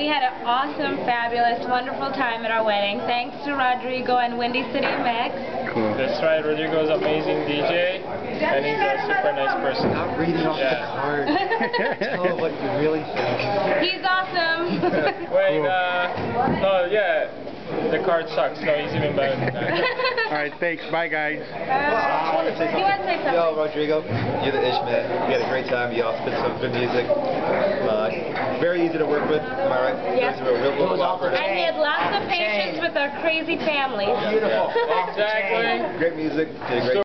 Hi, we had an awesome, fabulous, wonderful time at our wedding. Thanks to Rodrigo and Windy City Mix. Cool. That's right, Rodrigo's amazing DJ, and he's a super nice person. Not reading off Yeah. the card. Tell what you really think. He's awesome. Wait, uh, no, yeah, the card sucks. No, he's even better than that. All right, thanks. Bye, guys. I want say You want to say something. Yo. Rodrigo, you're the ish man. We had a great time. You all spit some good music. Very easy to work with. Am I right? Yes. Very real, real and he had lots of patience with our crazy families. Beautiful. Exactly. Great music. Did a great